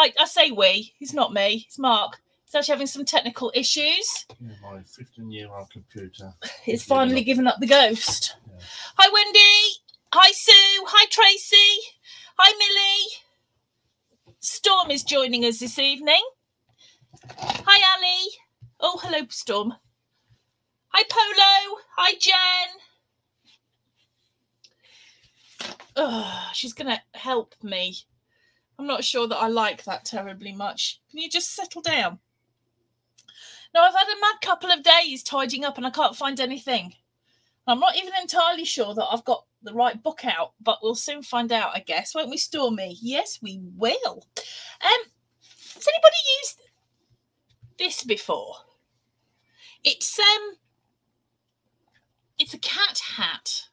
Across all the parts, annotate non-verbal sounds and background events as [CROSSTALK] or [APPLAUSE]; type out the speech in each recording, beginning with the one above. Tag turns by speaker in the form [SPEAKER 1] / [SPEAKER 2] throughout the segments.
[SPEAKER 1] slight, I say we, it's not me, it's Mark. He's actually having some technical issues.
[SPEAKER 2] Yeah, my 15 year old computer. [LAUGHS]
[SPEAKER 1] It's finally given up the ghost. Hi, Wendy. Hi, Sue. Hi, Tracy. Hi, Millie. Storm is joining us this evening. Hi, Ali. Oh, hello, Storm. Hi, Polo. Hi, Jen. Oh, she's going to help me. I'm not sure that I like that terribly much. Can you just settle down? No, I've had a mad couple of days tidying up and I can't find anything. I'm not even entirely sure that I've got the right book out, but we'll soon find out, I guess, won't we, Stormy? Yes, we will. Um, has anybody used this before? It's um, it's a cat hat.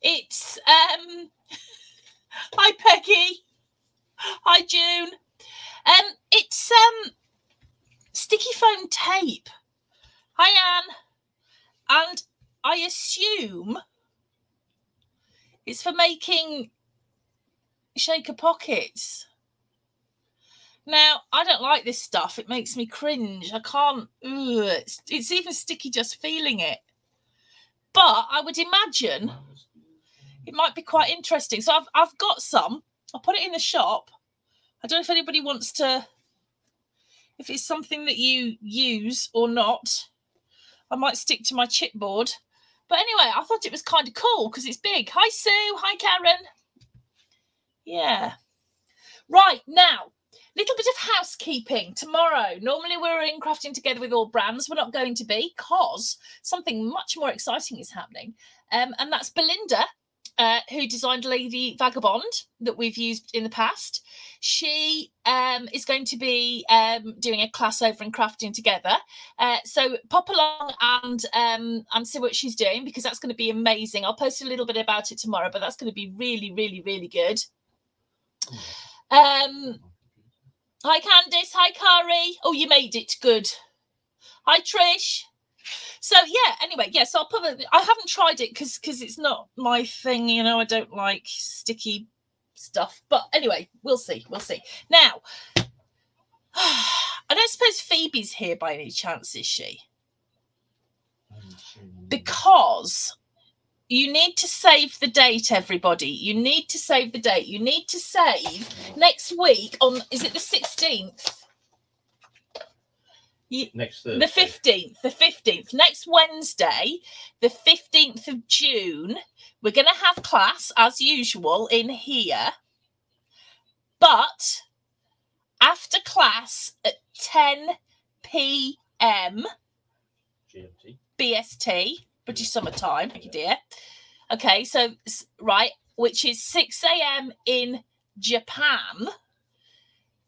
[SPEAKER 1] It's um, hi Peggy, hi June. Um, it's um, sticky foam tape. Hi Anne, and I assume it's for making shaker pockets. Now, I don't like this stuff. It makes me cringe. I can't. Ugh, it's, it's even sticky just feeling it. But I would imagine it might be quite interesting. So I've I've got some. I'll put it in the shop. I don't know if anybody wants to. If it's something that you use or not, I might stick to my chipboard. But anyway, I thought it was kind of cool because it's big. Hi Sue. Hi Karen. Yeah. Right now, little bit of housekeeping tomorrow. Normally we're in crafting together with all brands. We're not going to be because something much more exciting is happening, um, and that's Belinda. Uh, who designed Lady Vagabond that we've used in the past? She um, is going to be um, doing a class over in crafting together. Uh, so pop along and um, and see what she's doing because that's going to be amazing. I'll post a little bit about it tomorrow, but that's going to be really, really, really good. Um, hi Candice, hi Kari. Oh, you made it good. Hi Trish. So yeah, anyway, yeah. So I'll it- I haven't tried it because because it's not my thing. You know, I don't like sticky stuff. But anyway, we'll see. We'll see. Now, [SIGHS] I don't suppose Phoebe's here by any chance, is she? because you need to save the date everybody you need to save the date you need to save next week on is it the 16th
[SPEAKER 2] Next
[SPEAKER 1] the 15th the 15th next wednesday the 15th of june we're going to have class as usual in here but after class at 10 p.m
[SPEAKER 2] GMT.
[SPEAKER 1] BST, British Summertime, thank you, dear. Okay, so right, which is 6 a.m. in Japan.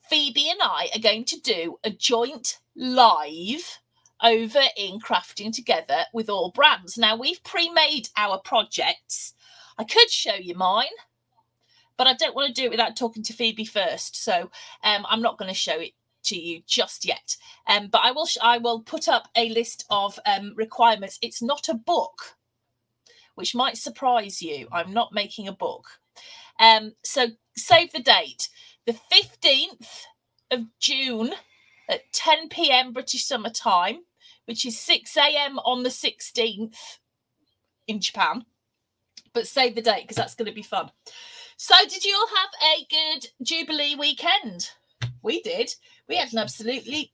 [SPEAKER 1] Phoebe and I are going to do a joint live over in crafting together with all brands. Now we've pre-made our projects. I could show you mine, but I don't want to do it without talking to Phoebe first. So um, I'm not going to show it to you just yet. Um, but I will I will put up a list of um, requirements. It's not a book, which might surprise you. I'm not making a book. Um, so save the date, the 15th of June at 10 p.m. British Summer Time, which is 6 a.m. on the 16th in Japan. But save the date because that's going to be fun. So, did you all have a good Jubilee weekend? We did. We had an absolutely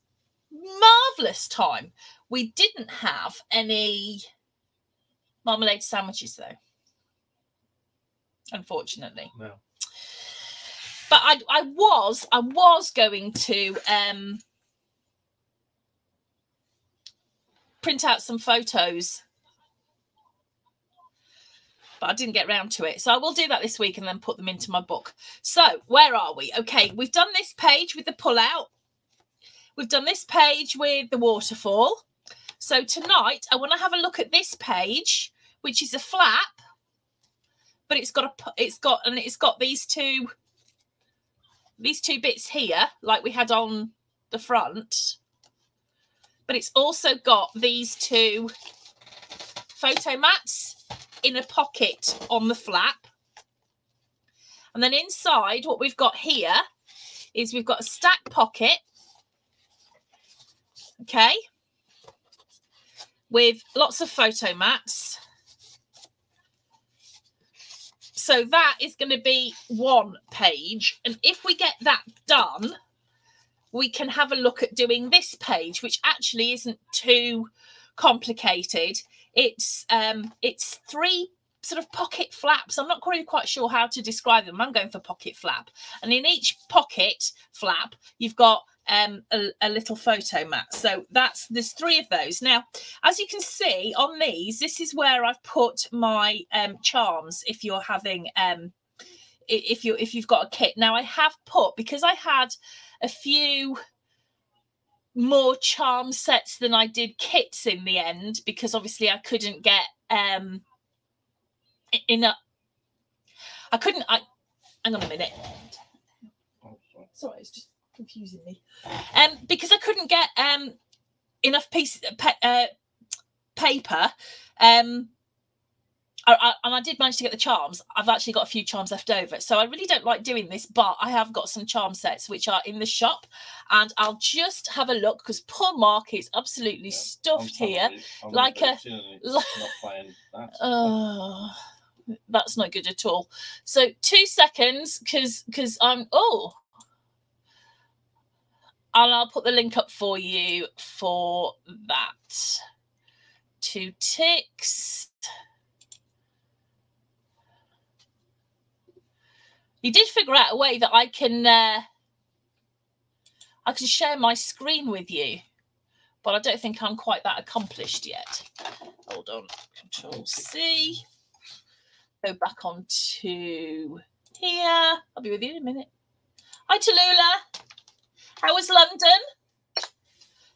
[SPEAKER 1] marvelous time. We didn't have any marmalade sandwiches though, unfortunately.
[SPEAKER 2] No.
[SPEAKER 1] But I, I was, I was going to um, print out some photos, but I didn't get round to it. So I will do that this week and then put them into my book. So where are we? Okay, we've done this page with the pull out. We've done this page with the waterfall. So tonight I want to have a look at this page, which is a flap, but it's got a it's got and it's got these two these two bits here, like we had on the front. But it's also got these two photo mats in a pocket on the flap. And then inside, what we've got here is we've got a stack pocket. Okay. With lots of photo mats. So that is going to be one page. And if we get that done, we can have a look at doing this page, which actually isn't too complicated. It's um, it's three sort of pocket flaps. I'm not really quite sure how to describe them. I'm going for pocket flap, and in each pocket flap, you've got um, a, a, little photo mat. So that's there's three of those. Now, as you can see on these, this is where I've put my um, charms. If you're having um, if you if you've got a kit. Now I have put because I had a few more charm sets than I did kits in the end because obviously I couldn't get um a I couldn't I hang on a minute.
[SPEAKER 2] Sorry.
[SPEAKER 1] It's just confusing me. Um because I couldn't get um enough piece uh, paper um I, I, and I did manage to get the charms. I've actually got a few charms left over. So I really don't like doing this, but I have got some charm sets which are in the shop. And I'll just have a look because poor Mark is absolutely
[SPEAKER 2] Yeah,
[SPEAKER 1] stuffed here. Like a-
[SPEAKER 2] put it in and it's
[SPEAKER 1] like- [LAUGHS]
[SPEAKER 2] that.
[SPEAKER 1] Oh, that's not good at all. So two seconds because because I'm oh. And I'll put the link up for you for that. Two ticks. You did figure out a way that I can uh, I can share my screen with you, but I don't think I'm quite that accomplished yet. Hold on, Control C. Go back onto here. I'll be with you in a minute. Hi, Tallulah. How was London?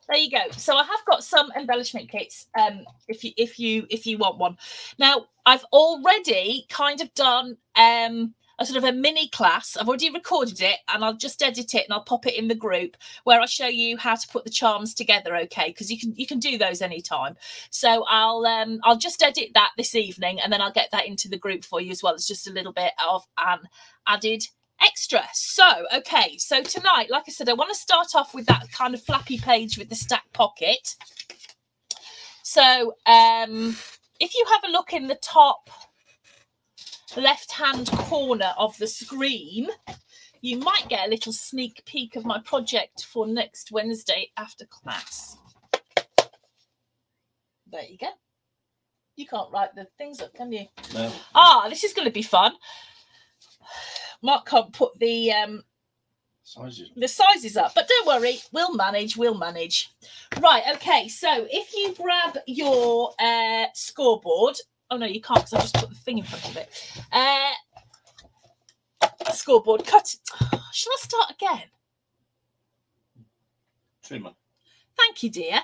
[SPEAKER 1] There you go. So I have got some embellishment kits. Um, if you if you if you want one. Now I've already kind of done um a sort of a mini class. I've already recorded it and I'll just edit it and I'll pop it in the group where I show you how to put the charms together. Okay, because you can you can do those anytime. So I'll um I'll just edit that this evening and then I'll get that into the group for you as well as just a little bit of an added extra. So okay, so tonight, like I said, I want to start off with that kind of flappy page with the stack pocket. So um if you have a look in the top left hand corner of the screen, you might get a little sneak peek of my project for next Wednesday after class. There you go. You can't write the things up, can you?
[SPEAKER 2] No,
[SPEAKER 1] Ah, this is going to be fun. Mark can't put the um,
[SPEAKER 2] sizes.
[SPEAKER 1] the sizes up, but don't worry, we'll manage. We'll manage. Right. Okay. So if you grab your uh, scoreboard, oh no, you can't because I just put the thing in front of it. Uh, scoreboard. Cut. [SIGHS] Shall I start again?
[SPEAKER 2] Trimmer.
[SPEAKER 1] Thank you, dear.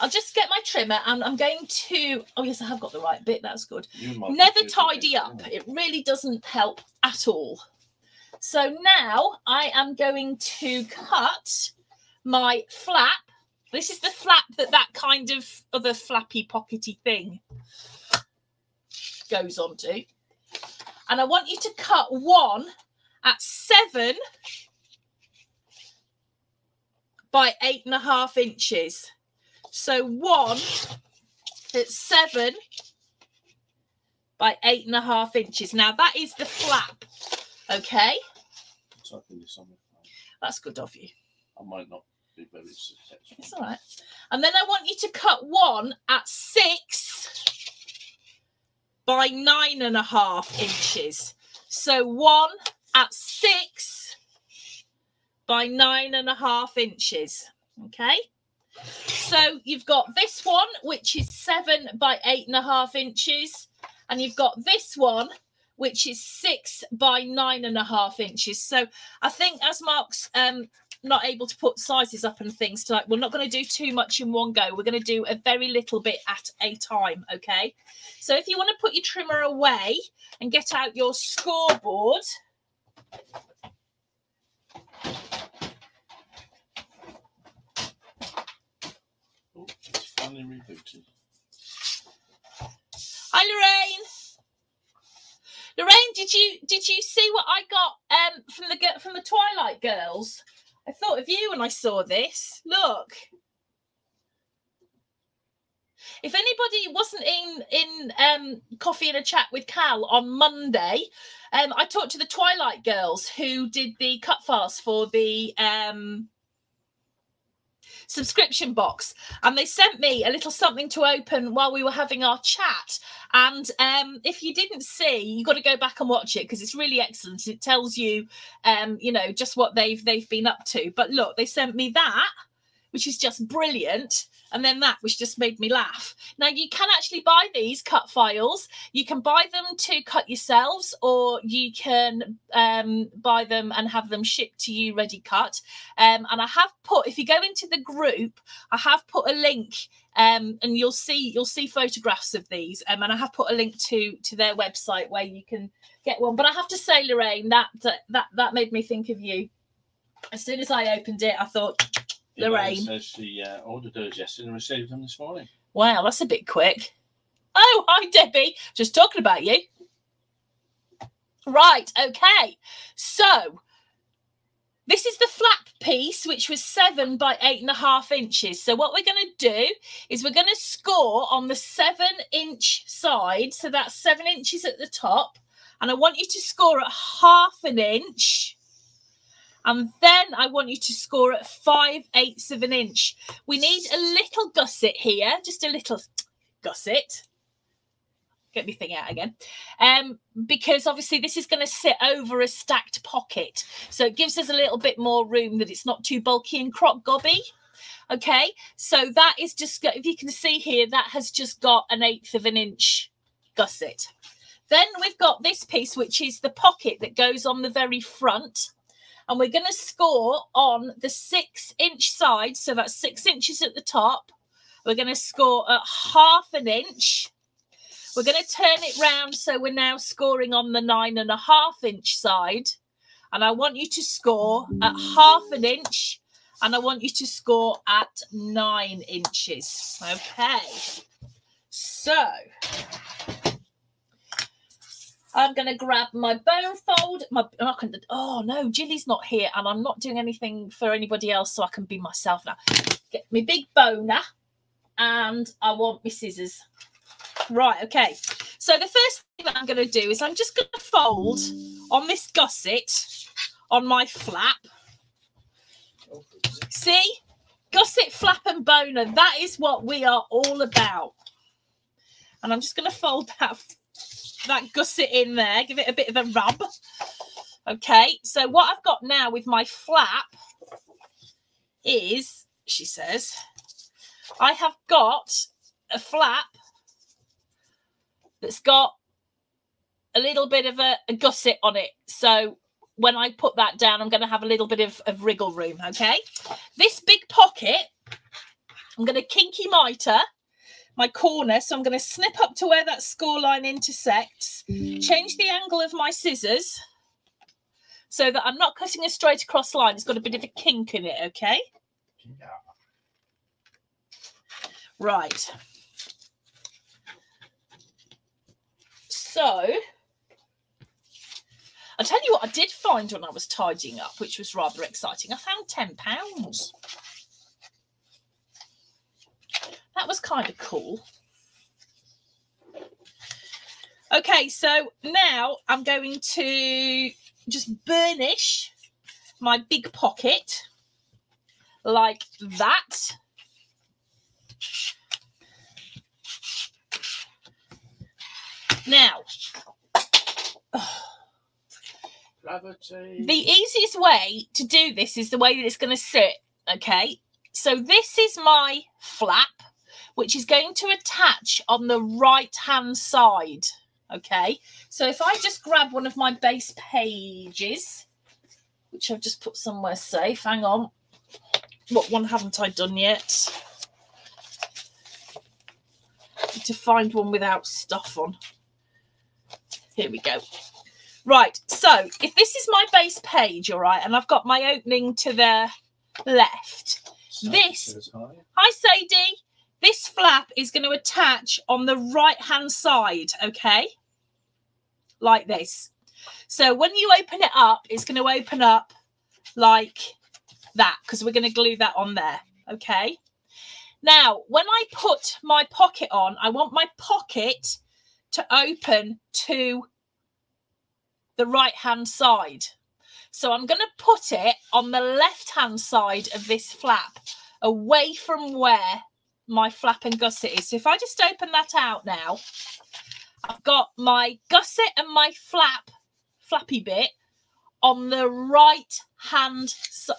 [SPEAKER 1] I'll just get my trimmer and I'm going to. Oh yes, I have got the right bit. That's good.
[SPEAKER 2] You and my
[SPEAKER 1] never tidy up. It really doesn't help at all. So now I am going to cut my flap. This is the flap that that kind of other flappy pockety thing goes onto. And I want you to cut one at seven by eight and a half inches. So one at seven by eight and a half inches. Now that is the flap. Okay,
[SPEAKER 2] I'm typing on my phone.
[SPEAKER 1] that's good of you.
[SPEAKER 2] I might not be very successful.
[SPEAKER 1] It's all right. And then I want you to cut one at six by nine and a half inches. So one at six by nine and a half inches. Okay. So you've got this one, which is seven by eight and a half inches, and you've got this one, which is six by nine and a half inches. So I think as Mark's um, not able to put sizes up and things to like we're not going to do too much in one go. We're going to do a very little bit at a time. Okay. So if you want to put your trimmer away and get out your scoreboard,
[SPEAKER 2] Oh, it's finally rebooted.
[SPEAKER 1] hi Lorraine. Lorraine, did you did you see what I got um from the from the Twilight Girls? I thought of you when I saw this. Look. If anybody wasn't in in um coffee and a chat with Cal on Monday, um I talked to the Twilight Girls who did the cut fast for the um subscription box and they sent me a little something to open while we were having our chat. And um if you didn't see you got to go back and watch it because it's really excellent. It tells you um you know just what they've they've been up to. But look they sent me that which is just brilliant and then that which just made me laugh. Now you can actually buy these cut files. You can buy them to cut yourselves or you can um, buy them and have them shipped to you ready cut. Um, and i have put if you go into the group i have put a link um, and you'll see you'll see photographs of these. Um, and i have put a link to to their website where you can get one. But i have to say lorraine that that that, that made me think of you. As soon as i opened it i thought Lorraine.
[SPEAKER 2] says she uh, ordered hers yesterday and received them this morning.
[SPEAKER 1] Wow, that's a bit quick. Oh, hi, Debbie. Just talking about you. Right, okay. So, this is the flap piece, which was seven by eight and a half inches. So, what we're going to do is we're going to score on the seven inch side. So, that's seven inches at the top. And I want you to score at half an inch. And then I want you to score at five eighths of an inch. We need a little gusset here, just a little gusset. Get me thing out again. Um, because obviously this is going to sit over a stacked pocket. So it gives us a little bit more room that it's not too bulky and crock gobby. Okay, so that is just, if you can see here, that has just got an eighth of an inch gusset. Then we've got this piece, which is the pocket that goes on the very front and we're going to score on the six inch side. So that's six inches at the top. We're going to score at half an inch. We're going to turn it round. So we're now scoring on the nine and a half inch side. And I want you to score at half an inch. And I want you to score at nine inches. Okay. So I'm going to grab my bone fold. My I can, oh no, Jilly's not here, and I'm not doing anything for anybody else, so I can be myself now. Get me big boner, and I want my scissors. Right, okay. So the first thing that I'm going to do is I'm just going to fold on this gusset on my flap. See, gusset, flap, and boner. That is what we are all about. And I'm just going to fold that that gusset in there, give it a bit of a rub. Okay, so what I've got now with my flap is, she says, I have got a flap that's got a little bit of a, a gusset on it. So when I put that down, I'm going to have a little bit of, of wriggle room. Okay, this big pocket, I'm going to kinky mitre my corner. So I'm going to snip up to where that score line intersects, mm. change the angle of my scissors so that I'm not cutting a straight across line. It's got a bit of a kink in it, okay?
[SPEAKER 2] Yeah.
[SPEAKER 1] Right. So I'll tell you what I did find when I was tidying up, which was rather exciting. I found £10. That was kind of cool. Okay, so now I'm going to just burnish my big pocket like that. Now, the easiest way to do this is the way that it's going to sit. Okay, so this is my flap, which is going to attach on the right hand side. Okay, so if I just grab one of my base pages, which I've just put somewhere safe, hang on, what one haven't I done yet? Need to find one without stuff on. Here we go. Right, so if this is my base page, all right, and I've got my opening to the left.
[SPEAKER 2] So,
[SPEAKER 1] this-
[SPEAKER 2] hi.
[SPEAKER 1] Hi, Sadie. This flap is going to attach on the right hand side, okay? like this. So when you open it up, it's going to open up like that because we're going to glue that on there. Okay. Now, when I put my pocket on, I want my pocket to open to the right hand side. So I'm going to put it on the left hand side of this flap away from where my flap and gusset is. So if I just open that out now, I've got my gusset and my flap, flappy bit on the right hand side.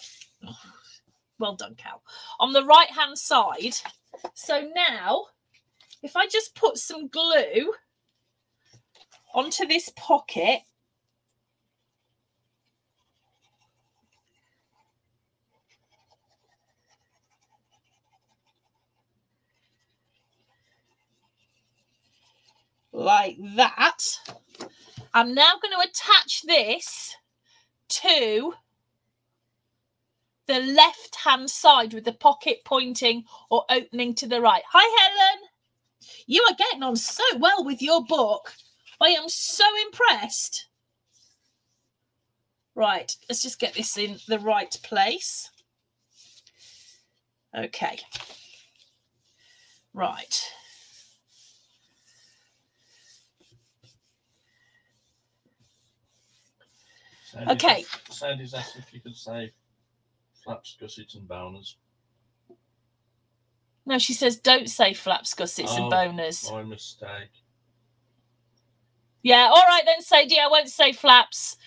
[SPEAKER 1] well done, Cal. On the right hand side. So now, if I just put some glue onto this pocket, like that. I'm now going to attach this to the left hand side with the pocket pointing or opening to the right. Hi, Helen. You are getting on so well with your book. I am so impressed. Right, let's just get this in the right place. Okay. Right.
[SPEAKER 2] Sandy's
[SPEAKER 1] Okay.
[SPEAKER 2] asked- Sandy's asked if you could say flaps, gussets, and boners.
[SPEAKER 1] No, she says don't say flaps, gussets, and
[SPEAKER 2] Oh.
[SPEAKER 1] boners.
[SPEAKER 2] My mistake.
[SPEAKER 1] Yeah, all right then, Sadie. I won't say flaps,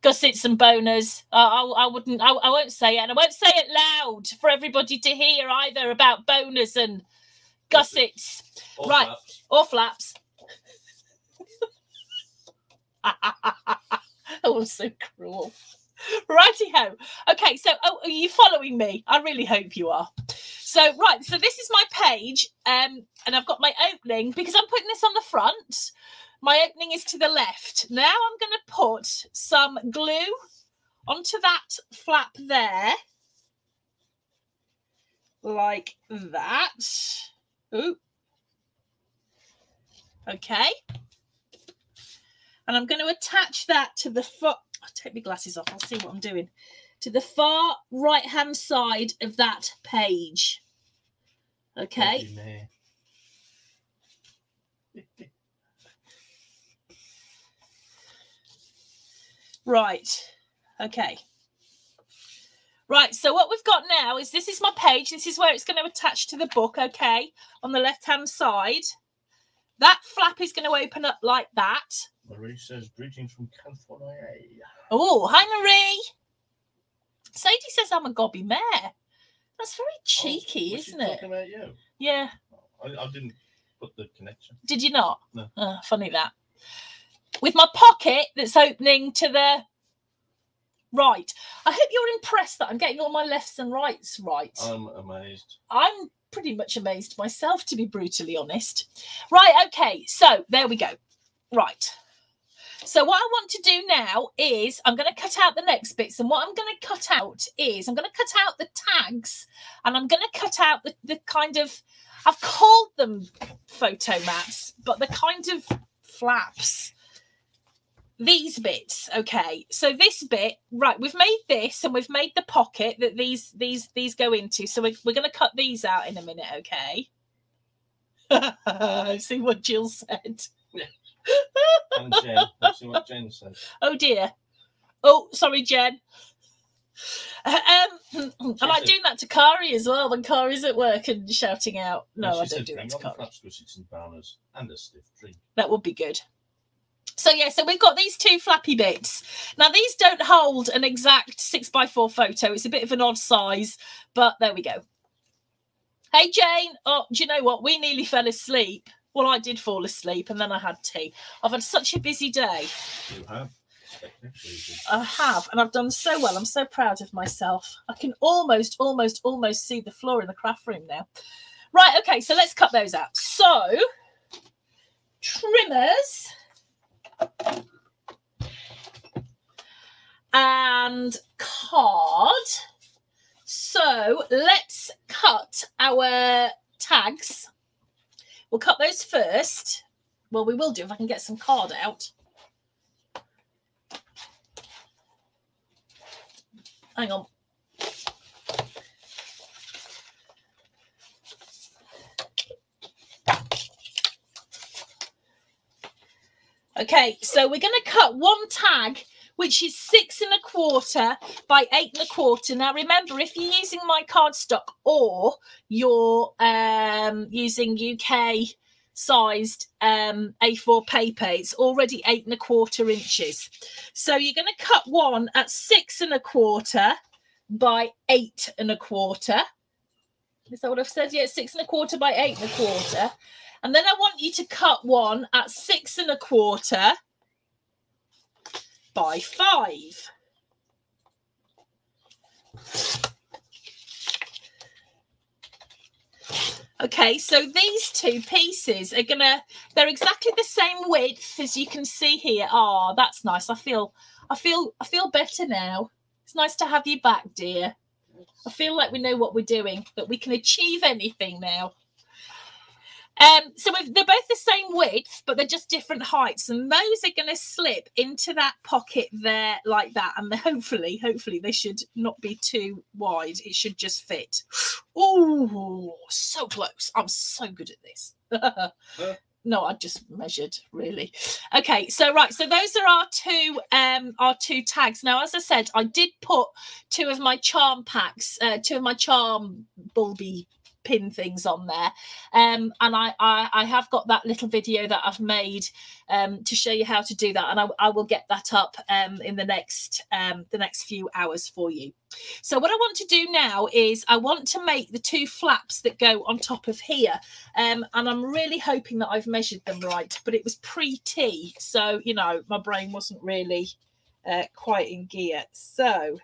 [SPEAKER 1] gussets, and boners. Uh, I, I wouldn't. I, I won't say it, and I won't say it loud for everybody to hear either about boners and gussets
[SPEAKER 2] Or
[SPEAKER 1] Right.
[SPEAKER 2] flaps.
[SPEAKER 1] or flaps. I'm so cruel. Righty ho. Okay, so oh, are you following me? I really hope you are. So right, so this is my page, um, and I've got my opening because I'm putting this on the front. My opening is to the left. Now I'm going to put some glue onto that flap there, like that. Ooh. Okay. And I'm going to attach that to the foot. Oh, I'll take my glasses off. I'll see what I'm doing. To the far right hand side of that page. Okay. [LAUGHS] Right. Okay. Right. So what we've got now is this is my page. This is where it's going to attach to the book. Okay. On the left hand side. That flap is going to open up like that.
[SPEAKER 2] Marie says greetings from California.
[SPEAKER 1] Oh, hi Marie. Sadie says I'm a gobby mare. That's very
[SPEAKER 2] oh, cheeky, Oh,
[SPEAKER 1] isn't it?
[SPEAKER 2] Talking about you.
[SPEAKER 1] Yeah.
[SPEAKER 2] Oh, I, I didn't put the connection.
[SPEAKER 1] Did you not?
[SPEAKER 2] No.
[SPEAKER 1] Oh, funny that. With my pocket that's opening to the right. I hope you're impressed that I'm getting all my lefts and rights right.
[SPEAKER 2] I'm amazed.
[SPEAKER 1] I'm pretty much amazed myself, to be brutally honest. Right, okay, so there we go. Right. So what I want to do now is I'm going to cut out the next bits, and what I'm going to cut out is I'm going to cut out the tags, and I'm going to cut out the, the kind of I've called them photo mats, but the kind of flaps. These bits, okay. So this bit, right? We've made this, and we've made the pocket that these these these go into. So we're, we're going to cut these out in a minute, okay? [LAUGHS] See what Jill said.
[SPEAKER 2] And Jen, see what Jen says. [LAUGHS]
[SPEAKER 1] Oh dear. Oh, sorry, Jen. Um, I like
[SPEAKER 2] said-
[SPEAKER 1] doing that to Kari as well when Kari's at work and shouting out. No,
[SPEAKER 2] And
[SPEAKER 1] I don't do that to Kari.
[SPEAKER 2] flaps, gussets, and boners, and a stiff drink.
[SPEAKER 1] That would be good. So yeah, so we've got these two flappy bits. Now these don't hold an exact six by four photo. It's a bit of an odd size, but there we go. Hey Jane. Oh, do you know what? We nearly fell asleep. Well, I did fall asleep and then I had tea. I've had such a busy day.
[SPEAKER 2] You have.
[SPEAKER 1] I have, and I've done so well. I'm so proud of myself. I can almost, almost, almost see the floor in the craft room now. Right, okay, so let's cut those out. So, trimmers and card. So let's cut our tags. We'll cut those first. Well, we will do if I can get some card out. Hang on. Okay, so we're going to cut one tag, which is six and a quarter by eight and a quarter. Now, remember, if you're using my cardstock or you're um, using UK sized um, A4 paper, it's already eight and a quarter inches. So you're going to cut one at six and a quarter by eight and a quarter. Is that what I've said? Yeah, six and a quarter by eight and a quarter. And then I want you to cut one at six and a quarter by five. Okay, so these two pieces are gonna, they're exactly the same width as you can see here. Oh, that's nice. I feel, I feel, I feel better now. It's nice to have you back, dear. I feel like we know what we're doing, that we can achieve anything now. Um, so they're both the same width, but they're just different heights, and those are going to slip into that pocket there like that. And [LAUGHS] hopefully, hopefully, they should not be too wide. It should just fit. Oh, so close! I'm so good at this. [LAUGHS] no, I just measured really. Okay, so right, so those are our two um our two tags. Now, as I said, I did put two of my charm packs, uh, two of my charm bulby pin things on there. Um and I, I i have got that little video that i've made um to show you how to do that and i, I will get that up um in the next um the next few hours for you. So what i want to do now is i want to make the two flaps that go on top of here um and i'm really hoping that i've measured them right but it was pre-tea so you know my brain wasn't really uh, quite in gear. So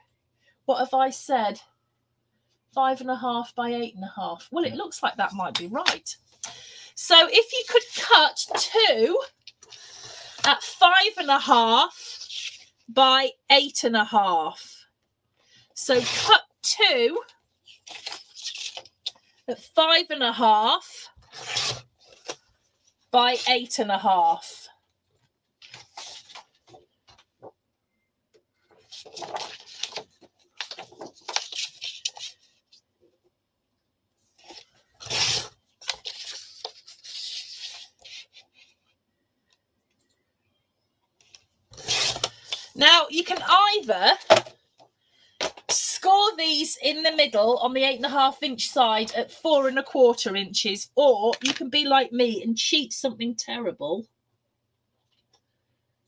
[SPEAKER 1] what have i said five and a half by eight and a half. Well, it mm. looks like that might be right. So if you could cut two at five and a half by eight and a half. So cut two at five and a half by eight and a half. Now you can either score these in the middle on the eight and a half inch side at four and a quarter inches, or you can be like me and cheat something terrible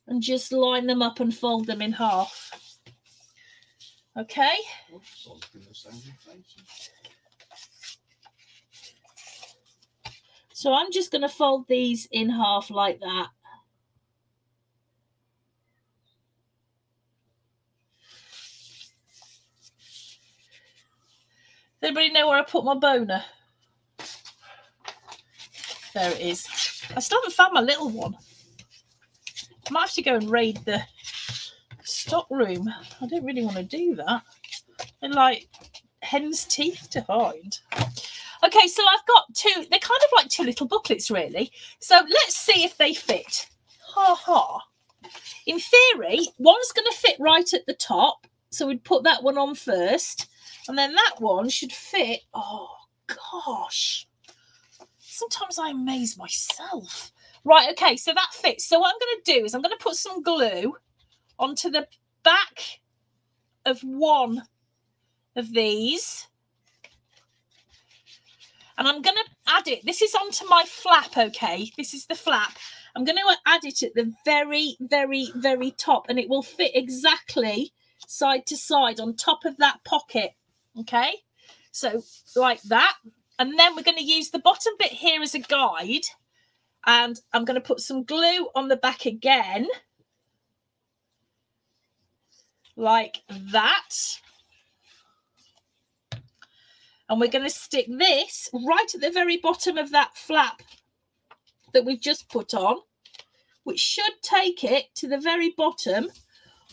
[SPEAKER 1] and just line them up and fold them in half. Okay. So I'm just going to fold these in half like that. Does anybody know where I put my boner? There it is. I still haven't found my little one. I might have to go and raid the stock room. I don't really want to do that. And like hen's teeth to hide. Okay, so I've got two, they're kind of like two little booklets, really. So let's see if they fit. Ha ha. In theory, one's going to fit right at the top. So we'd put that one on first. And then that one should fit. Oh, gosh. Sometimes I amaze myself. Right, okay, so that fits. So what I'm going to do is I'm going to put some glue onto the back of one of these. And I'm going to add it. This is onto my flap, okay? This is the flap. I'm going to add it at the very, very, very top. And it will fit exactly side to side on top of that pocket. Okay, so like that. And then we're going to use the bottom bit here as a guide. And I'm going to put some glue on the back again. Like that. And we're going to stick this right at the very bottom of that flap that we've just put on, which should take it to the very bottom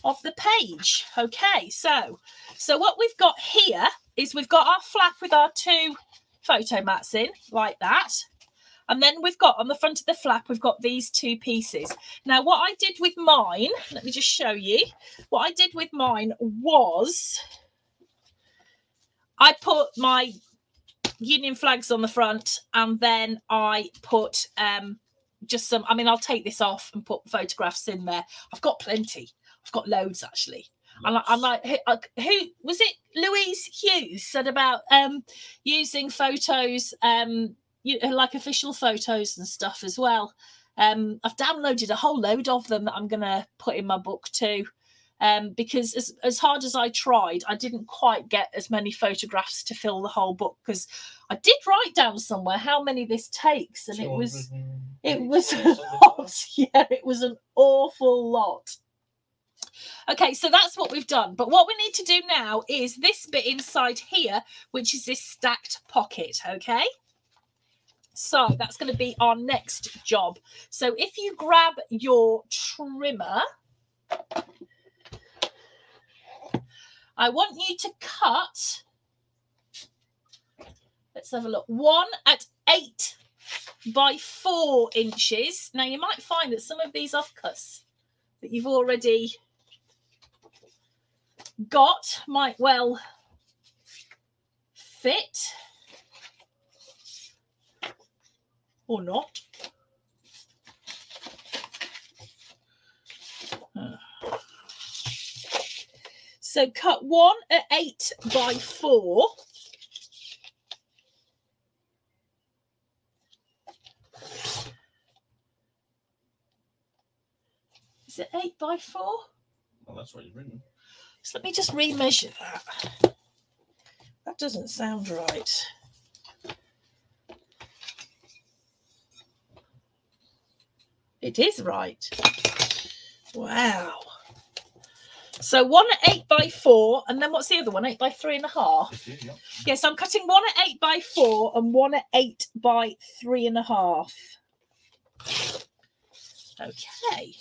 [SPEAKER 1] of the page. Okay, so so what we've got here is we've got our flap with our two photo mats in like that. And then we've got on the front of the flap, we've got these two pieces. Now, what I did with mine, let me just show you. What I did with mine was I put my union flags on the front and then I put um just some I mean I'll take this off and put photographs in there. I've got plenty. I've got loads actually. And I, I'm like, who, uh, was it? Louise Hughes said about um using photos, um, you, like official photos and stuff as well. Um, I've downloaded a whole load of them that I'm gonna put in my book too. Um, because as, as hard as I tried, I didn't quite get as many photographs to fill the whole book because I did write down somewhere how many this takes, and it was it was [LAUGHS] a lot. Yeah, it was an awful lot. Okay, so that's what we've done. But what we need to do now is this bit inside here, which is this stacked pocket. Okay. So that's going to be our next job. So if you grab your trimmer, I want you to cut. Let's have a look. One at eight by four inches. Now you might find that some of these offcuts that you've already got might well fit or not. So cut one at eight by four. Is it eight by four?
[SPEAKER 2] Well, that's what you've written.
[SPEAKER 1] So let me just remeasure that. That doesn't sound right. It is right. Wow. So one at eight by four, and then what's the other one? Eight by three and a half.
[SPEAKER 2] It is, yeah.
[SPEAKER 1] Yes, I'm cutting one at eight by four and one at eight by three and a half. Okay.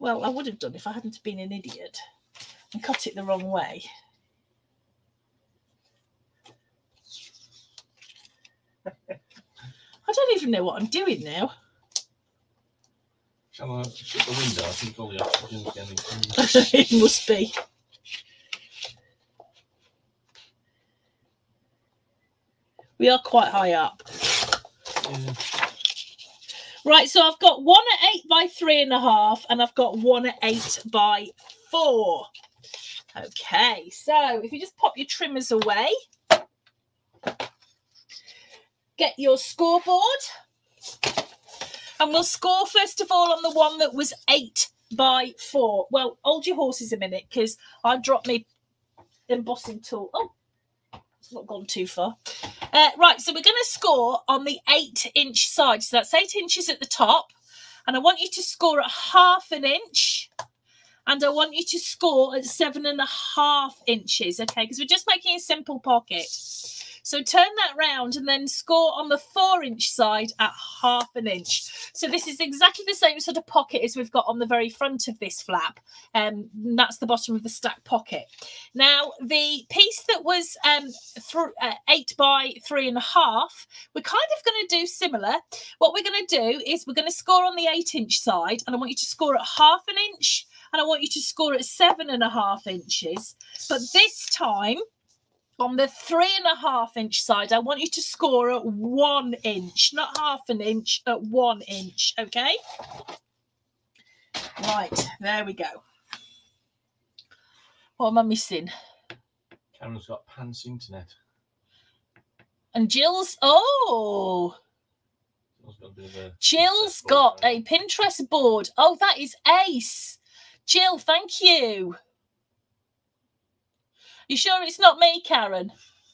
[SPEAKER 1] Well, I would have done if I hadn't been an idiot and cut it the wrong way. [LAUGHS] I don't even know what I'm doing now.
[SPEAKER 2] Shall I shut the window? I think all the oxygen's getting [LAUGHS] in.
[SPEAKER 1] it must be. We are quite high up.
[SPEAKER 2] Yeah.
[SPEAKER 1] Right, so I've got one at eight by three and a half, and I've got one at eight by four. Okay, so if you just pop your trimmers away, get your scoreboard, and we'll score first of all on the one that was eight by four. Well, hold your horses a minute because I dropped my embossing tool. Oh, it's not gone too far. Uh, right, so we're going to score on the eight inch side. So that's eight inches at the top. And I want you to score at half an inch. And I want you to score at seven and a half inches. Okay, because we're just making a simple pocket. So turn that round and then score on the four inch side at half an inch. So this is exactly the same sort of pocket as we've got on the very front of this flap. Um, and that's the bottom of the stack pocket. Now, the piece that was um, uh, eight by three and a half, we're kind of going to do similar. What we're going to do is we're going to score on the eight inch side, and I want you to score at half an inch, and I want you to score at seven and a half inches. But this time, on the three and a half inch side, I want you to score at one inch, not half an inch, at one inch. Okay. Right, there we go. What am I missing?
[SPEAKER 2] Cameron's got pants internet.
[SPEAKER 1] And Jill's, oh,
[SPEAKER 2] Jill's got a bit of a
[SPEAKER 1] Jill's
[SPEAKER 2] Pinterest
[SPEAKER 1] got
[SPEAKER 2] going.
[SPEAKER 1] a Pinterest board. Oh, that is ace. Jill, thank you. You sure it's not me, Karen?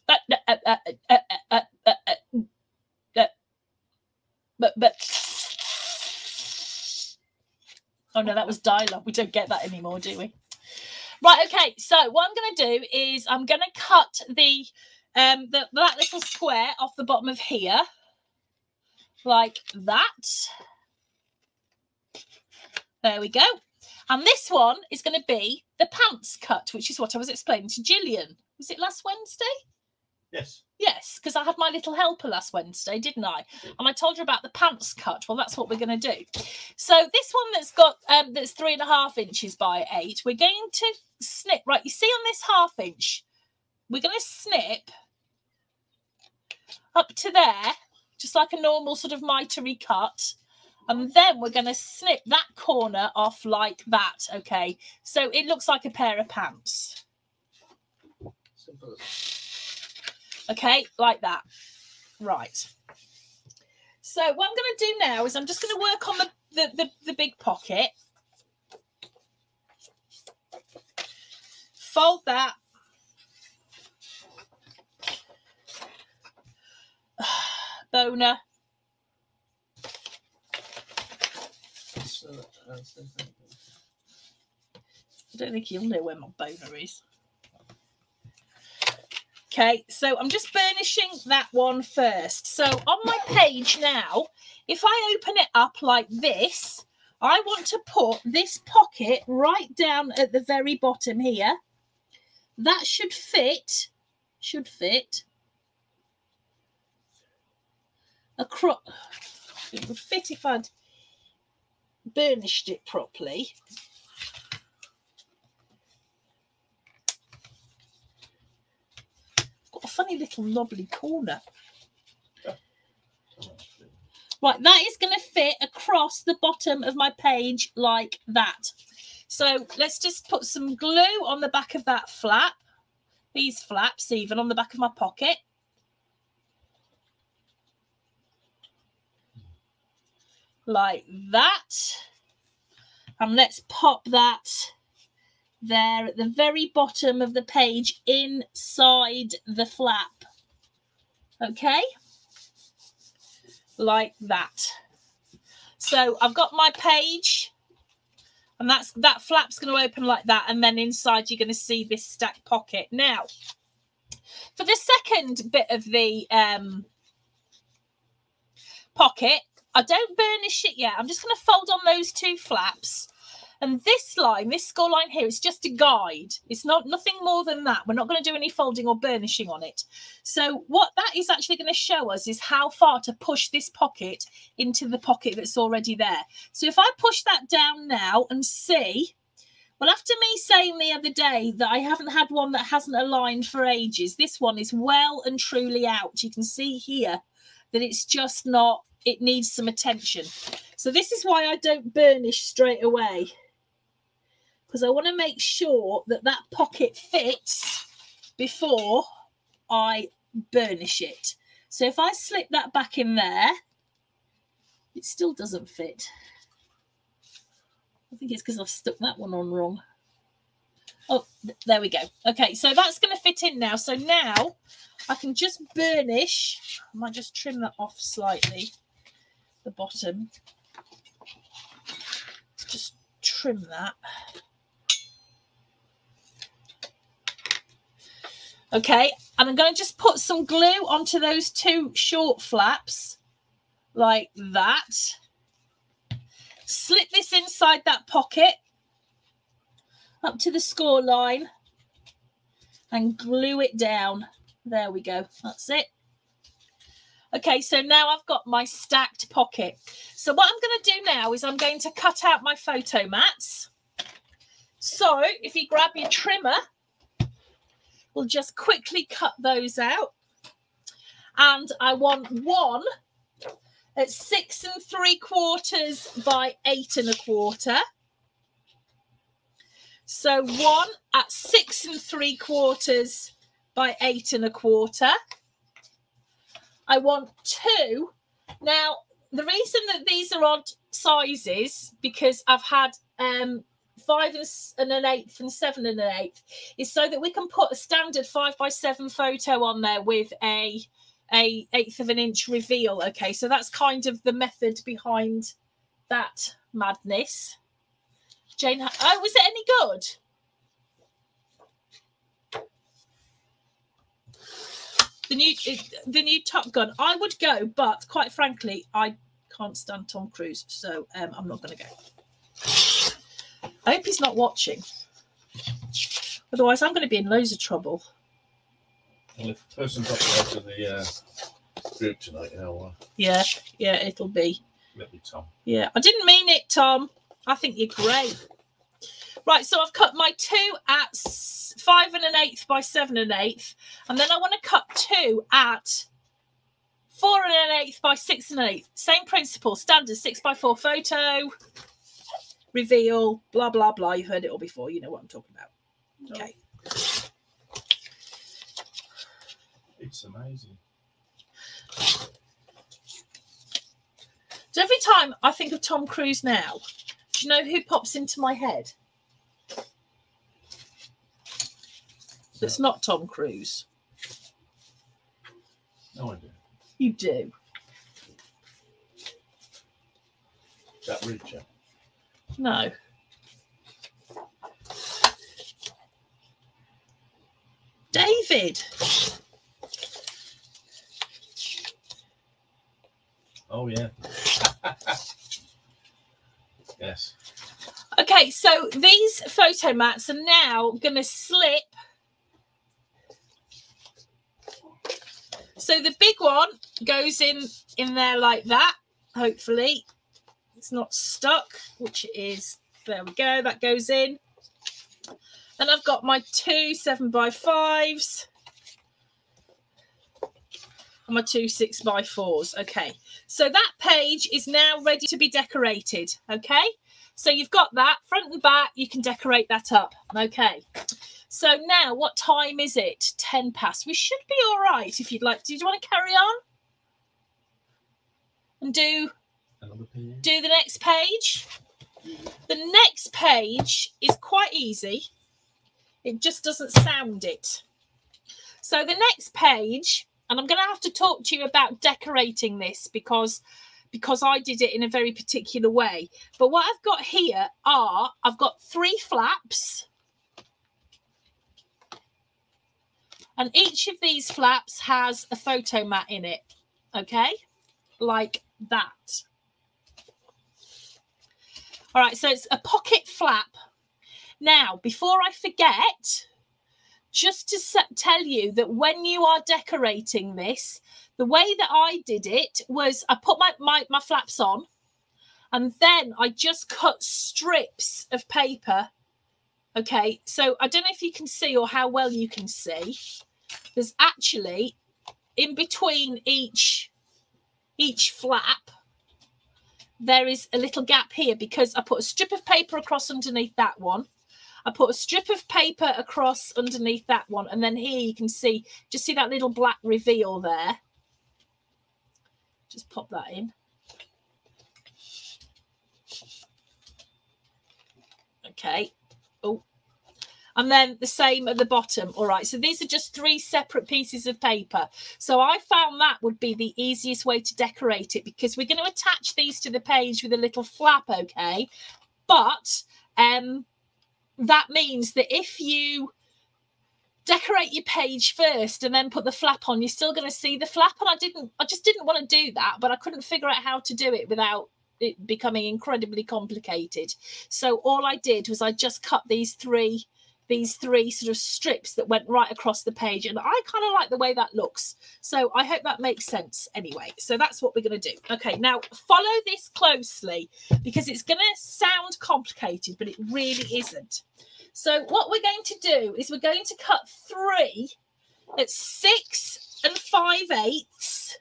[SPEAKER 1] But, uh uh uh, uh, uh, uh, but, but. Oh no, that was dialogue. We don't get that anymore, do we? Right, okay. So what I'm going to do is I'm going to cut the um the, that little square off the bottom of here, like that. There we go. And this one is going to be the pants cut, which is what I was explaining to Gillian. Was it last Wednesday?
[SPEAKER 2] Yes.
[SPEAKER 1] Yes, because I had my little helper last Wednesday, didn't I? And I told her about the pants cut. Well, that's what we're going to do. So this one that's got um, that's three and a half inches by eight, we're going to snip. Right, you see on this half inch, we're going to snip up to there, just like a normal sort of mitery cut. And then we're going to snip that corner off like that. Okay, so it looks like a pair of pants.
[SPEAKER 2] Simple
[SPEAKER 1] Okay, like that. Right. So what I'm going to do now is I'm just going to work on the, the, the, the big pocket. Fold that. [SIGHS] Boner.
[SPEAKER 2] So.
[SPEAKER 1] I don't think you'll know where my boner is. Okay, so I'm just burnishing that one first. So on my page now, if I open it up like this, I want to put this pocket right down at the very bottom here. That should fit, should fit across. It would fit if I'd burnished it properly. Got a funny little knobbly corner. Right, that is going to fit across the bottom of my page like that. So let's just put some glue on the back of that flap, these flaps even on the back of my pocket. Like that. And let's pop that there at the very bottom of the page inside the flap. Okay? Like that. So I've got my page and that's that flap's going to open like that and then inside you're going to see this stack pocket. Now, for the second bit of the um, pocket, I don't burnish it yet. I'm just going to fold on those two flaps and this line, this score line here, is just a guide. It's not nothing more than that. We're not going to do any folding or burnishing on it. So what that is actually going to show us is how far to push this pocket into the pocket that's already there. So if I push that down now and see, well, after me saying the other day that I haven't had one that hasn't aligned for ages, this one is well and truly out. You can see here that it's just not, it needs some attention. So this is why I don't burnish straight away because I want to make sure that that pocket fits before I burnish it. So if I slip that back in there, it still doesn't fit. I think it's because I've stuck that one on wrong. Oh, th there we go. Okay, so that's going to fit in now. So now I can just burnish. I might just trim that off slightly, the bottom. Just trim that. Okay, and I'm going to just put some glue onto those two short flaps like that. Slip this inside that pocket up to the score line and glue it down. There we go. That's it. Okay, so now I've got my stacked pocket. So what I'm going to do now is I'm going to cut out my photo mats. So if you grab your trimmer, We'll just quickly cut those out. And I want one at six and three quarters by eight and a quarter. So one at six and three quarters by eight and a quarter. I want two. Now, the reason that these are odd sizes because I've had um, five and an eighth and seven and an eighth is so that we can put a standard five by seven photo on there with a a eighth of an inch reveal. Okay, so that's kind of the method behind that madness. Jane, oh, was it any good? The new the new Top Gun. I would go, but quite frankly, I can't stand Tom Cruise, so um, I'm not going to go. I hope he's not watching. Otherwise, I'm going to be in loads of trouble.
[SPEAKER 2] Well, if the out of the uh, group tonight, you know, uh,
[SPEAKER 1] Yeah, yeah, it'll be.
[SPEAKER 2] it'll be Tom.
[SPEAKER 1] Yeah, I didn't mean it, Tom. I think you're great. Right, so I've cut my two at five and an eighth by seven and an eighth, and then I want to cut two at four and an eighth by six and an eighth. Same principle, standard six by four photo, reveal, blah blah blah. You've heard it all before. You know what I'm talking about. Okay.
[SPEAKER 2] It's amazing.
[SPEAKER 1] So every time I think of Tom Cruise now, do you know who pops into my head? That's not Tom Cruise.
[SPEAKER 2] No idea.
[SPEAKER 1] You do.
[SPEAKER 2] That Reacher.
[SPEAKER 1] No. David.
[SPEAKER 2] Oh yeah. [LAUGHS] yes.
[SPEAKER 1] Okay, so these photo mats are now going to slip. So the big one goes in in there like that. Hopefully, it's not stuck, which it is. There we go. That goes in. Then I've got my two seven by fives and my two six by fours. Okay, so that page is now ready to be decorated. Okay. So you've got that front and back, you can decorate that up. Okay. So now what time is it? 10 past. We should be all right if you'd like. Do you want to carry on? And do do the next page? The next page is quite easy. It just doesn't sound it. So the next page, and I'm going to have to talk to you about decorating this because because I did it in a very particular way. But what I've got here are I've got three flaps. And each of these flaps has a photo mat in it. Okay? Like that. All right, so it's a pocket flap. Now, before I forget, just to tell you that when you are decorating this, the way that I did it was I put my, my, my flaps on and then I just cut strips of paper. Okay, so I don't know if you can see or how well you can see. There's actually in between each each flap there is a little gap here because I put a strip of paper across underneath that one. I put a strip of paper across underneath that one, and then here you can see just see that little black reveal there. Just pop that in. Okay. Oh. And then the same at the bottom. All right. So these are just three separate pieces of paper. So I found that would be the easiest way to decorate it because we're going to attach these to the page with a little flap. Okay. But um, that means that if you decorate your page first and then put the flap on you're still going to see the flap. And i didn't i just didn't want to do that but i couldn't figure out how to do it without it becoming incredibly complicated. So all i did was i just cut these three these three sort of strips that went right across the page and i kind of like the way that looks so i hope that makes sense anyway so that's what we're going to do okay now follow this closely because it's going to sound complicated but it really isn't so what we're going to do is we're going to cut three at six and five eighths.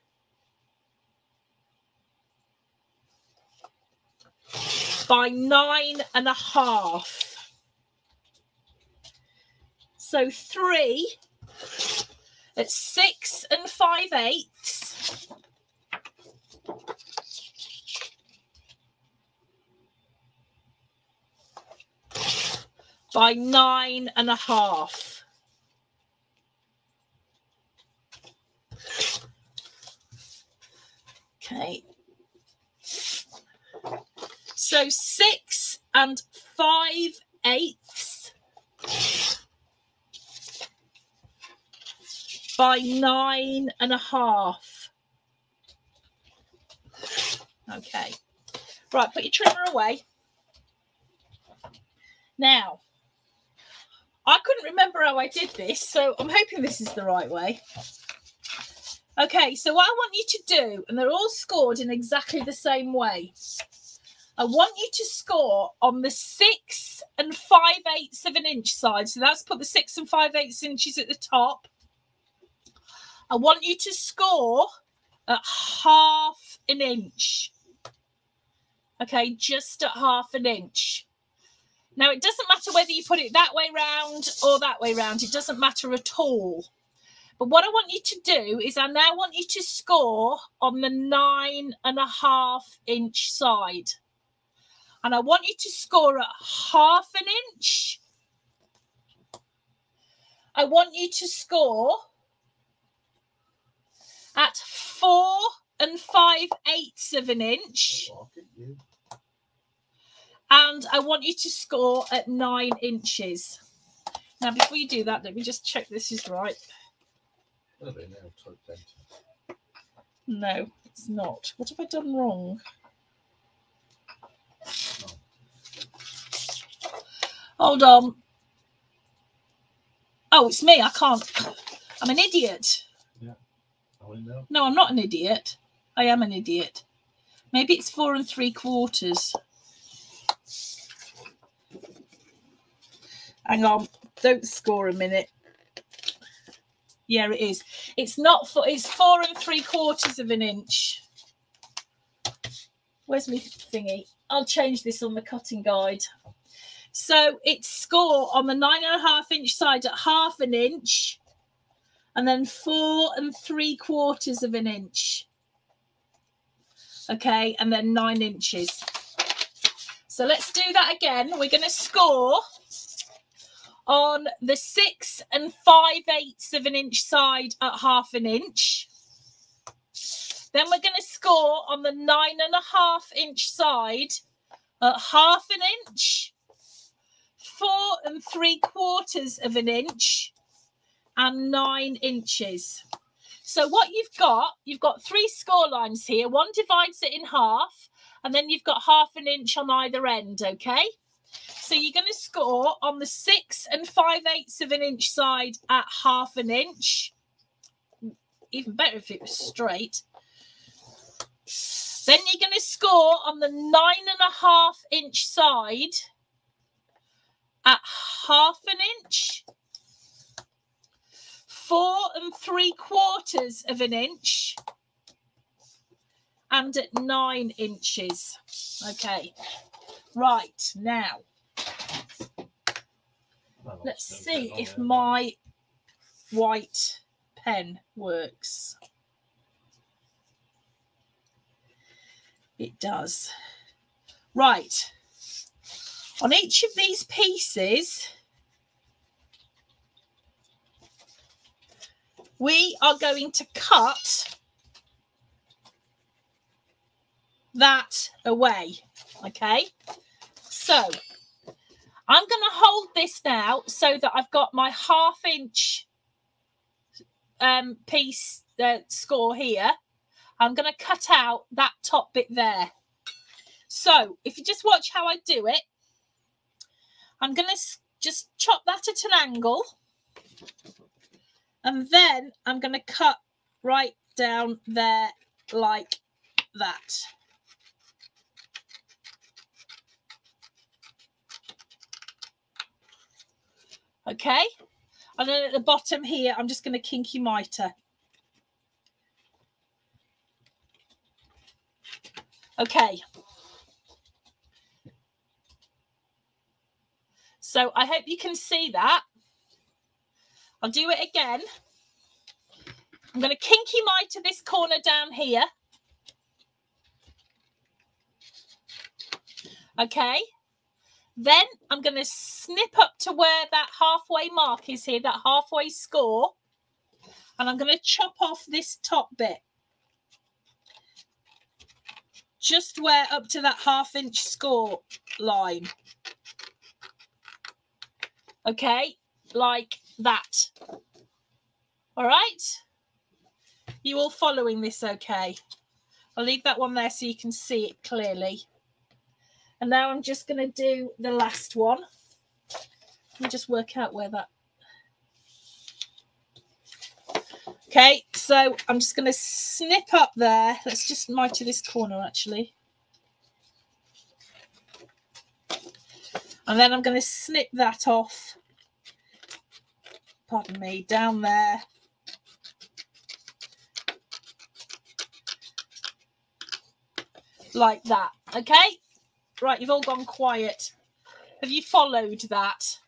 [SPEAKER 1] By nine and a half. So three at six and five eighths. by nine and a half. Okay. So six and five eighths by nine and a half. Okay. Right, put your trimmer away. Now, I couldn't remember how I did this, so I'm hoping this is the right way. Okay, so what I want you to do, and they're all scored in exactly the same way. I want you to score on the six and five eighths of an inch side. So that's put the six and five eighths inches at the top. I want you to score at half an inch. Okay, just at half an inch. Now, it doesn't matter whether you put it that way round or that way round. It doesn't matter at all. But what I want you to do is I now want you to score on the nine and a half inch side. And I want you to score at half an inch. I want you to score at four and five eighths of an inch. And I want you to score at nine inches. Now, before you do that, let me just check this is right. No, it's not. What have I done wrong? Hold on. Oh, it's me. I can't. I'm an idiot. No, I'm not an idiot. I am an idiot. Maybe it's four and three quarters. Hang on. Don't score a minute. Yeah, it is. It's not for it's four and three quarters of an inch. Where's my thingy? I'll change this on the cutting guide. So it's score on the nine and a half inch side at half an inch, and then four and three quarters of an inch. Okay, and then nine inches. So let's do that again. We're going to score on the six and five eighths of an inch side at half an inch. Then we're going to score on the nine and a half inch side at half an inch, four and three quarters of an inch, and nine inches. So what you've got, you've got three score lines here. One divides it in half, and then you've got half an inch on either end, okay? So you're going to score on the six and five eighths of an inch side at half an inch. Even better if it was straight. Then you're going to score on the nine and a half inch side at half an inch. Four three quarters of an inch. And at nine inches. Okay. Right, now Let's see if my white pen works. It does. Right. On each of these pieces, we are going to cut that away. Okay. So I'm going to hold this now so that I've got my half inch um, piece uh, score here. I'm going to cut out that top bit there. So if you just watch how I do it, I'm going to just chop that at an angle. And then I'm going to cut right down there like that. Okay. And then at the bottom here, I'm just going to kinky mitre. Okay. So I hope you can see that. I'll do it again. I'm going to kinky mitre this corner down here. Okay. Then I'm going to snip up to where that halfway mark is here, that halfway score. And I'm going to chop off this top bit. Just where up to that half inch score line. Okay, like that. All right. You all following this okay? I'll leave that one there so you can see it clearly. And now I'm just going to do the last one. Let me just work out where that. Okay, so I'm just going to snip up there. Let's just mitre this corner actually. And then I'm going to snip that off. Pardon me, down there. Like that. Okay? Right, you've all gone quiet. Have you followed that?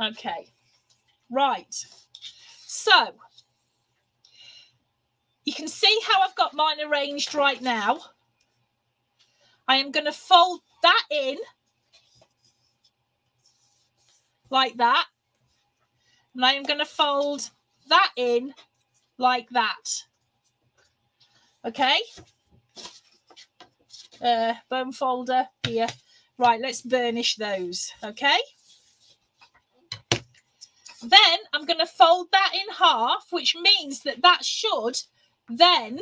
[SPEAKER 1] Okay. Right. So, you can see how I've got mine arranged right now. I am going to fold that in like that. And I am going to fold that in like that. Okay. Uh, bone folder here. Right, let's burnish those. Okay. Then I'm going to fold that in half, which means that that should then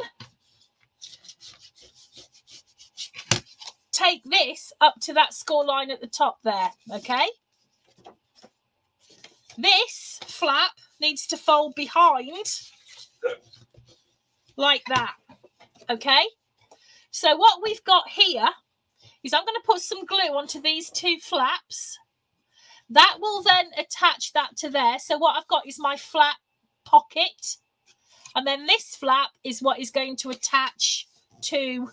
[SPEAKER 1] take this up to that score line at the top there, okay? This flap needs to fold behind like that, okay? So what we've got here is I'm going to put some glue onto these two flaps. That will then attach that to there. So what I've got is my flap pocket and then this flap is what is going to attach to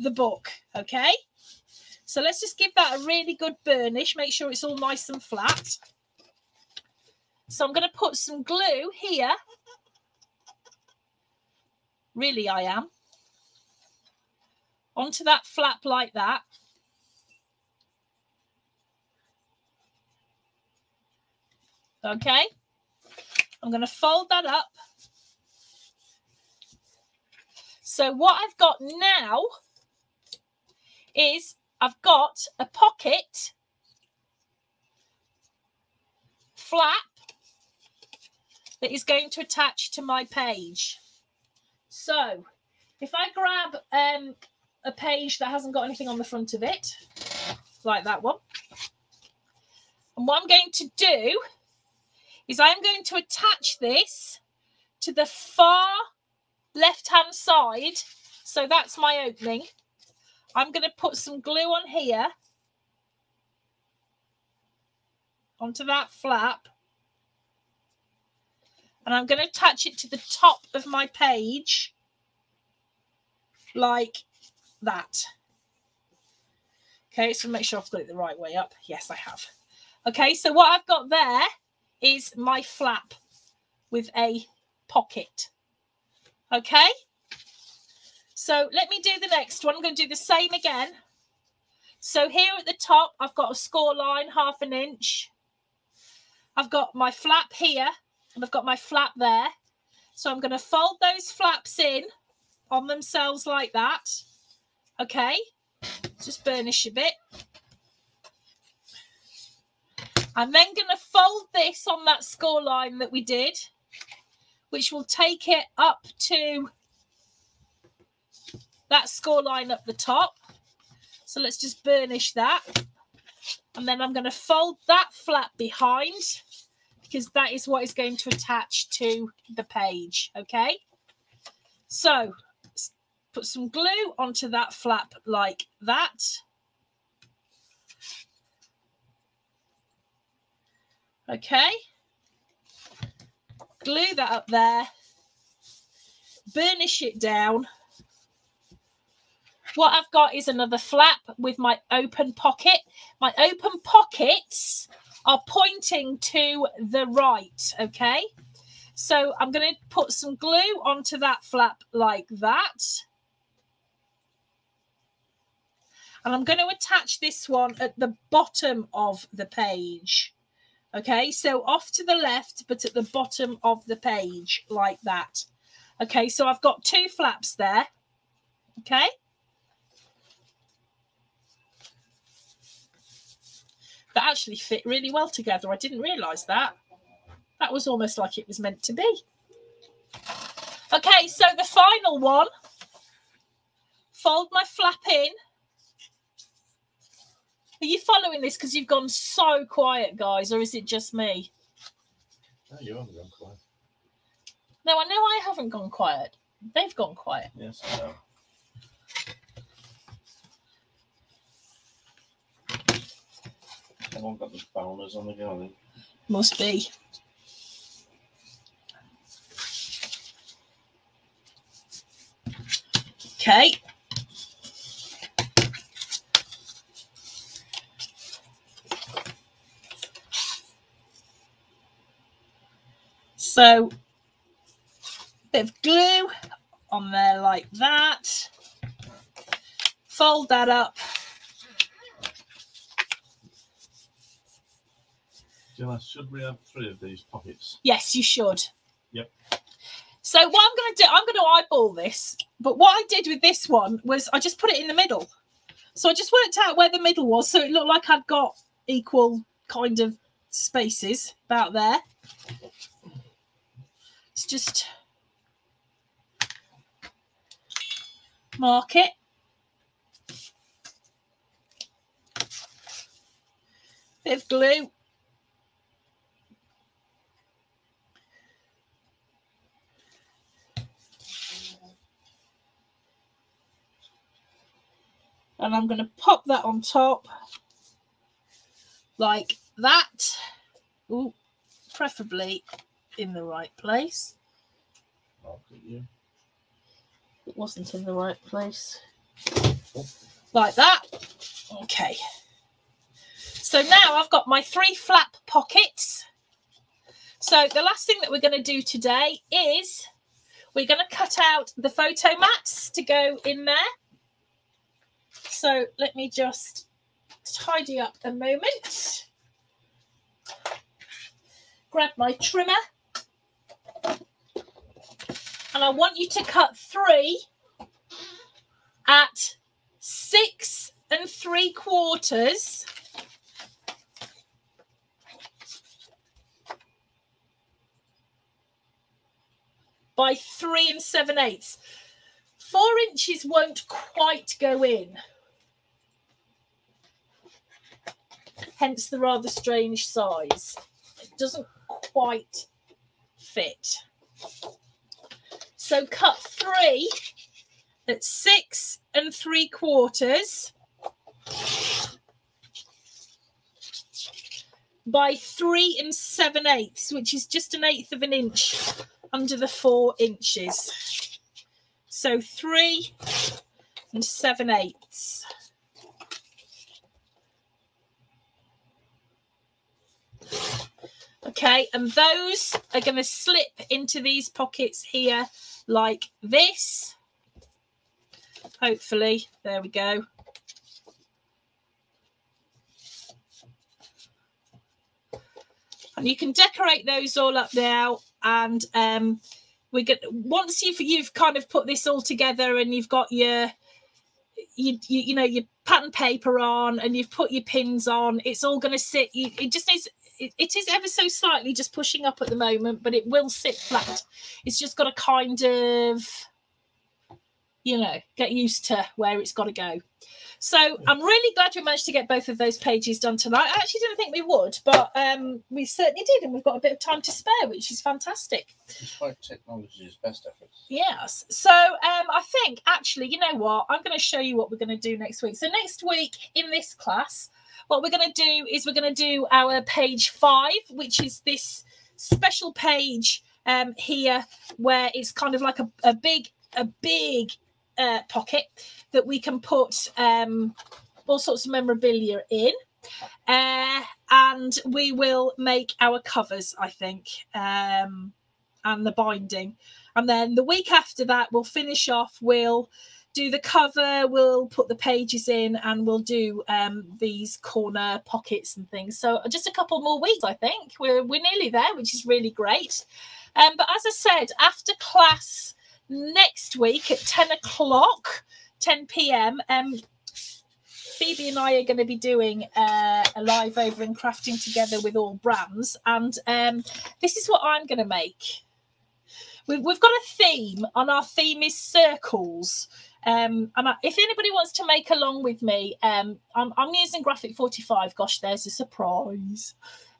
[SPEAKER 1] the book. Okay. So let's just give that a really good burnish. Make sure it's all nice and flat. So I'm going to put some glue here. Really, I am. Onto that flap like that. Okay. I'm going to fold that up. So what I've got now is I've got a pocket flap that is going to attach to my page. So if I grab um, a page that hasn't got anything on the front of it, like that one, and what I'm going to do is I'm going to attach this to the far left hand side. So that's my opening. I'm going to put some glue on here onto that flap. And I'm going to attach it to the top of my page like that. Okay, so make sure I've got it the right way up. Yes, I have. Okay, so what I've got there is my flap with a pocket. Okay. So let me do the next one. I'm going to do the same again. So here at the top, I've got a score line, half an inch. I've got my flap here and I've got my flap there. So I'm going to fold those flaps in on themselves like that. Okay. Just burnish a bit. I'm then going to fold this on that score line that we did, which will take it up to that score line up the top. So let's just burnish that. And then I'm going to fold that flap behind because that is what is going to attach to the page. Okay. So put some glue onto that flap like that. Okay. Glue that up there. Burnish it down. What I've got is another flap with my open pocket. My open pockets are pointing to the right, okay? So I'm going to put some glue onto that flap like that. And I'm going to attach this one at the bottom of the page. Okay, so off to the left, but at the bottom of the page, like that. Okay, so I've got two flaps there. Okay. That actually fit really well together. I didn't realise that. That was almost like it was meant to be. Okay, so the final one fold my flap in. Are you following this because you've gone so quiet, guys, or is it just me?
[SPEAKER 2] No, you haven't gone quiet.
[SPEAKER 1] No, I know I haven't gone quiet. They've gone quiet.
[SPEAKER 2] Yes, I know. Everyone got the boners on the go.
[SPEAKER 1] Must be. Okay. So, bit of glue on there like that. Fold that up.
[SPEAKER 2] Jill, should we have three of these pockets?
[SPEAKER 1] Yes, you should.
[SPEAKER 2] Yep.
[SPEAKER 1] So what I'm going to do, I'm going to eyeball this. But what I did with this one was I just put it in the middle. So I just worked out where the middle was, so it looked like I'd got equal kind of spaces about there. It's just mark it. Bit of glue. And I'm going to pop that on top like that. Ooh, preferably in the right place. It wasn't in the right place. Like that. Okay. So now I've got my three flap pockets. So the last thing that we're going to do today is we're going to cut out the photo mats to go in there. So let me just tidy up a moment. Grab my trimmer. And I want you to cut three at six and three quarters. By three and seven eighths. Four inches won't quite go in. Hence the rather strange size. It doesn't quite fit. So cut three at six and three quarters by three and seven eighths, which is just an eighth of an inch under the four inches. So three and seven eighths. Okay, and those are going to slip into these pockets here like this. Hopefully, there we go. And you can decorate those all up now. And um, we get once you've you've kind of put this all together and you've got your you, you, you know your pattern paper on and you've put your pins on it's all going to sit you, it just needs it, it is ever so slightly just pushing up at the moment, but it will sit flat. It's just got to kind of, you know, get used to where it's got to go. So I'm really glad we managed to get both of those pages done tonight. I actually didn't think we would, but um, we certainly did, and we've got a bit of time to spare, which is fantastic.
[SPEAKER 2] Despite technology's best efforts.
[SPEAKER 1] Yes. So um, I think actually, you know what? I'm going to show you what we're going to do next week. So next week in this class, what we're going to do is we're going to do our page five, which is this special page um, here where it's kind of like a, a big, a big uh, pocket that we can put um, all sorts of memorabilia in. Uh, and we will make our covers, I think, um, and the binding. And then the week after that, we'll finish off. We'll do the cover, we'll put the pages in, and we'll do um, these corner pockets and things. So just a couple more weeks, I think. We're we're nearly there, which is really great. Um, but as I said, after class next week at 10 o'clock, 10 p.m., um, Phoebe and I are going to be doing uh, a live over and crafting together with all brands. And um, this is what I'm going to make we've, we've got a theme, and our theme is circles. Um, and I, if anybody wants to make along with me, um, I'm, I'm using Graphic 45. Gosh, there's a surprise.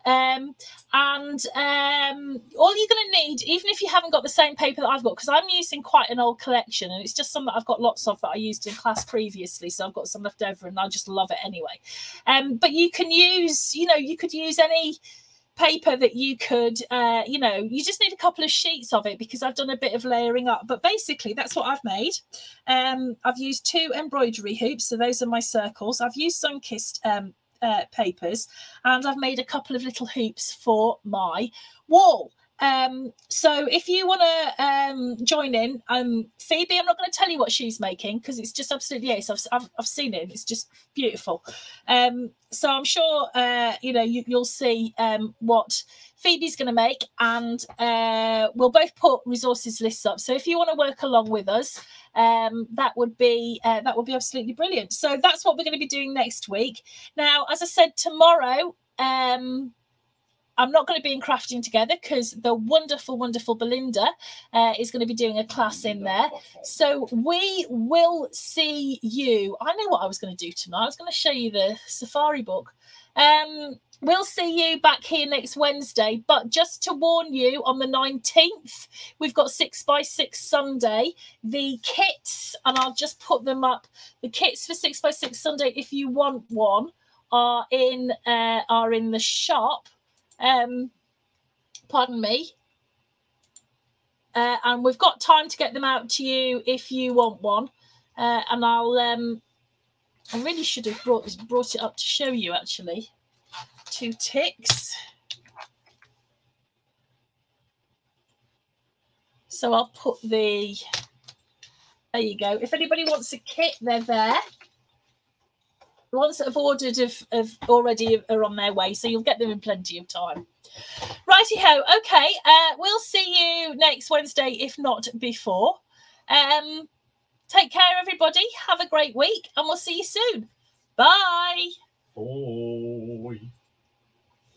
[SPEAKER 1] Um, and um, all you're going to need, even if you haven't got the same paper that I've got, because I'm using quite an old collection and it's just some that I've got lots of that I used in class previously. So I've got some left over and I just love it anyway. Um, but you can use, you know, you could use any paper that you could uh you know you just need a couple of sheets of it because i've done a bit of layering up. But basically that's what i've made. Um i've used two embroidery hoops so those are my circles. I've used kissed um uh, papers and I've made a couple of little hoops for my wall. Um, so if you want to um, join in, um, Phoebe, I'm not going to tell you what she's making because it's just absolutely ace. I've, I've, I've seen it; it's just beautiful. Um, so I'm sure uh, you know you, will see um, what Phoebe's going to make, and uh, we'll both put resources lists up. So if you want to work along with us, um, that would be uh, that would be absolutely brilliant. So that's what we're going to be doing next week. Now, as I said, tomorrow. Um, I'm not going to be in crafting together because the wonderful, wonderful Belinda uh, is going to be doing a class in there. So we will see you. I know what I was going to do tonight. I was going to show you the safari book. Um, we'll see you back here next Wednesday. But just to warn you, on the 19th, we've got six by six Sunday. The kits, and I'll just put them up. The kits for six by six Sunday, if you want one, are in uh, are in the shop um, pardon me. Uh, and we've got time to get them out to you if you want one. Uh, and I'll, um, I really should have brought this, brought it up to show you actually. Two ticks. So I'll put the, there you go. If anybody wants a kit, they're there. The ones that have ordered have, have already are on their way, so you'll get them in plenty of time. Righty ho. Okay, uh, we'll see you next Wednesday, if not before. Um, take care, everybody. Have a great week, and we'll see you soon. Bye.
[SPEAKER 2] Oh.